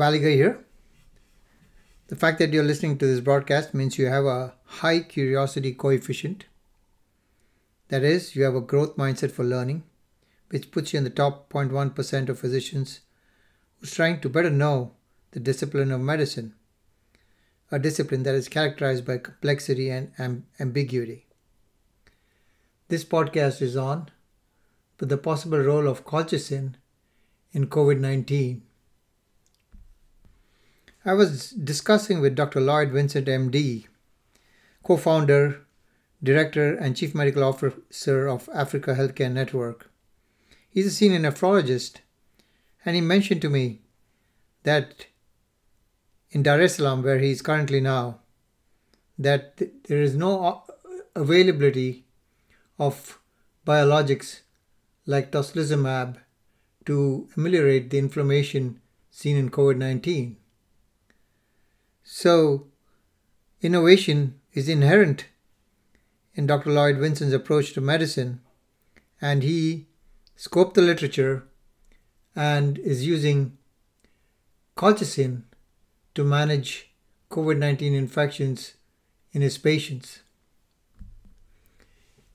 Baliga here. The fact that you're listening to this broadcast means you have a high curiosity coefficient. That is, you have a growth mindset for learning, which puts you in the top 0.1% of physicians who's trying to better know the discipline of medicine, a discipline that is characterized by complexity and amb- ambiguity. This podcast is on with the possible role of colchicine in COVID 19. I was discussing with Dr. Lloyd Vincent, MD, co founder, director, and chief medical officer of Africa Healthcare Network. He's a senior nephrologist, and he mentioned to me that in Dar es Salaam, where he is currently now, that there is no availability of biologics like tocilizumab to ameliorate the inflammation seen in COVID 19. So, innovation is inherent in Dr. Lloyd Vincent's approach to medicine, and he scoped the literature and is using colchicine to manage COVID 19 infections in his patients.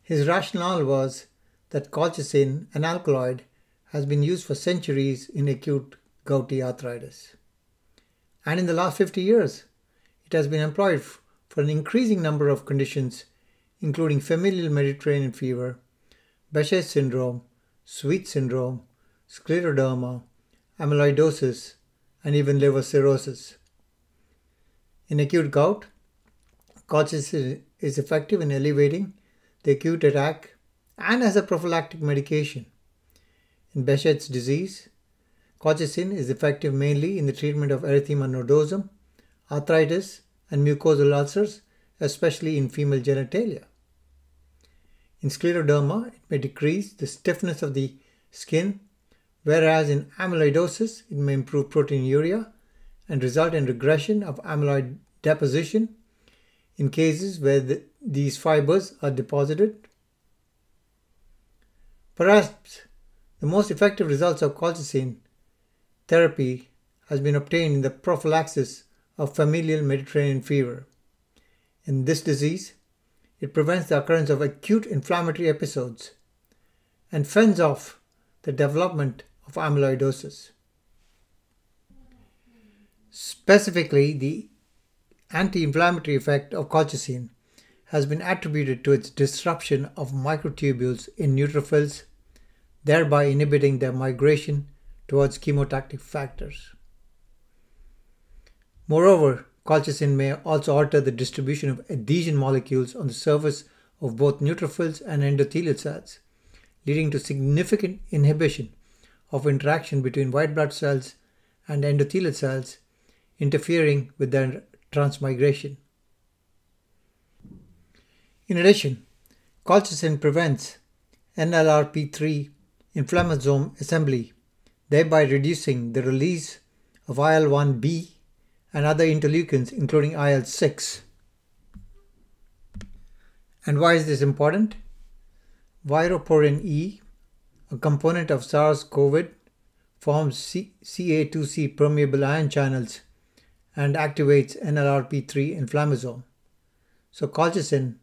His rationale was that colchicine, an alkaloid, has been used for centuries in acute gouty arthritis. And in the last 50 years, it has been employed for an increasing number of conditions, including familial Mediterranean fever, Behçet syndrome, Sweet syndrome, scleroderma, amyloidosis, and even liver cirrhosis. In acute gout, colchicine is effective in elevating the acute attack and as a prophylactic medication. In Behçet's disease, colchicine is effective mainly in the treatment of erythema nodosum, arthritis, and mucosal ulcers, especially in female genitalia. In scleroderma, it may decrease the stiffness of the skin, whereas in amyloidosis, it may improve proteinuria and result in regression of amyloid deposition in cases where the, these fibers are deposited. Perhaps the most effective results of colchicine therapy has been obtained in the prophylaxis of familial Mediterranean fever. In this disease, it prevents the occurrence of acute inflammatory episodes and fends off the development of amyloidosis. Specifically, the anti inflammatory effect of colchicine has been attributed to its disruption of microtubules in neutrophils, thereby inhibiting their migration towards chemotactic factors. Moreover, colchicine may also alter the distribution of adhesion molecules on the surface of both neutrophils and endothelial cells, leading to significant inhibition of interaction between white blood cells and endothelial cells, interfering with their transmigration. In addition, colchicine prevents NLRP3 inflammasome assembly, thereby reducing the release of IL 1B and other interleukins, including IL 6. And why is this important? Viroporin E, a component of SARS CoV, forms CA2C permeable ion channels and activates NLRP3 inflammasome. So, colchicine,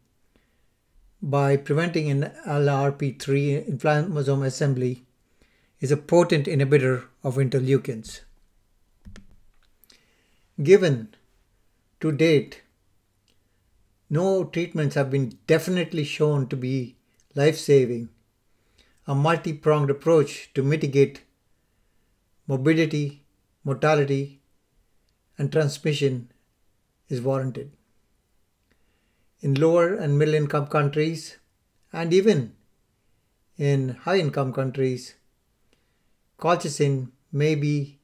by preventing an NLRP3 inflammasome assembly, is a potent inhibitor of interleukins. Given to date, no treatments have been definitely shown to be life saving. A multi pronged approach to mitigate morbidity, mortality, and transmission is warranted. In lower and middle income countries, and even in high income countries, colchicine may be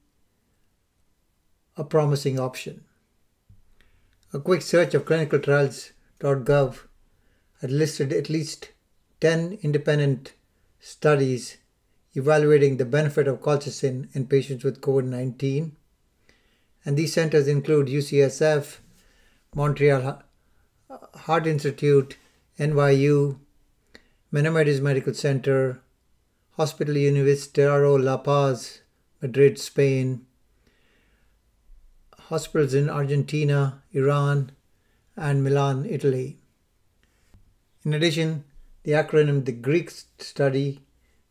a promising option. A quick search of clinicaltrials.gov had listed at least 10 independent studies evaluating the benefit of colchicine in patients with COVID 19. And these centers include UCSF, Montreal Heart Institute, NYU, Maimonides Medical Center, Hospital Universitario La Paz, Madrid, Spain, hospitals in Argentina, Iran, and Milan, Italy. In addition, the acronym the Greek study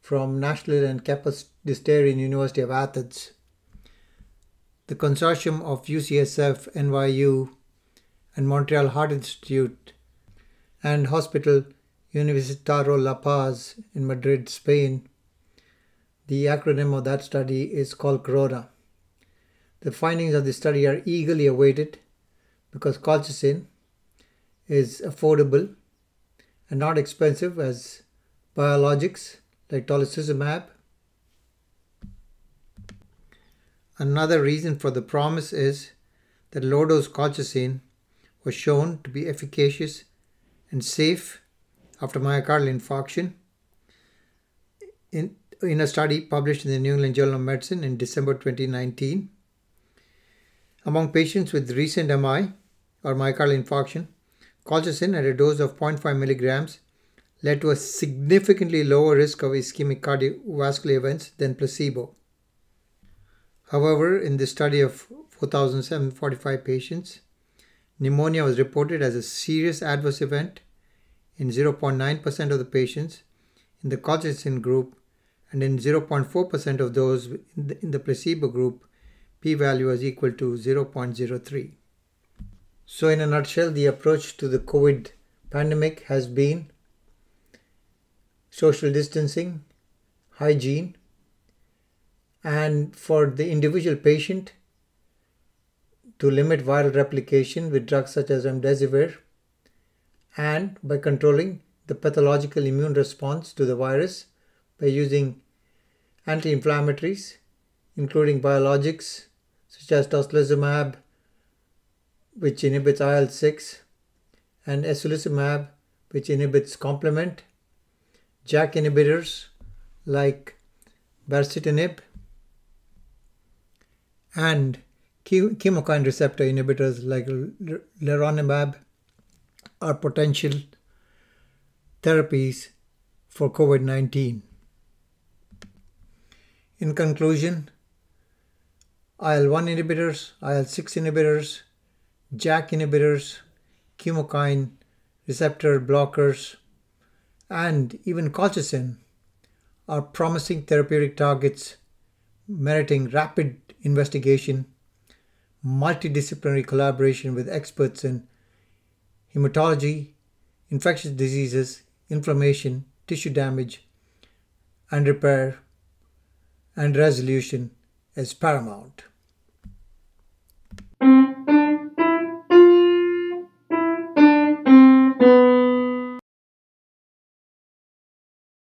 from National and Kapodistrian University of Athens, the consortium of UCSF, NYU, and Montreal Heart Institute, and Hospital Universitario La Paz in Madrid, Spain. The acronym of that study is called CORONA. The findings of the study are eagerly awaited because colchicine is affordable and not expensive as biologics like tocilizumab. Another reason for the promise is that low dose colchicine was shown to be efficacious and safe after myocardial infarction in, in a study published in the New England Journal of Medicine in December 2019. Among patients with recent MI or myocardial infarction, colchicine at a dose of 0.5 milligrams led to a significantly lower risk of ischemic cardiovascular events than placebo. However, in the study of 4,745 patients, pneumonia was reported as a serious adverse event in 0.9% of the patients in the colchicine group and in 0.4% of those in the, placebo group, p-value was equal to 0.03. So in a nutshell, the approach to the COVID pandemic has been social distancing, hygiene, and for the individual patient to limit viral replication with drugs such as remdesivir and by controlling the pathological immune response to the virus by using anti-inflammatories including biologics such as tocilizumab which inhibits IL-6 and eculizumab which inhibits complement JAK inhibitors like baricitinib and chemokine receptor inhibitors like leronlimab are potential therapies for COVID 19. In conclusion, IL 1 inhibitors, IL 6 inhibitors, JAK inhibitors, chemokine receptor blockers, and even colchicine are promising therapeutic targets meriting rapid investigation, multidisciplinary collaboration with experts in hematology, infectious diseases, inflammation, tissue damage, and repair and resolution is paramount.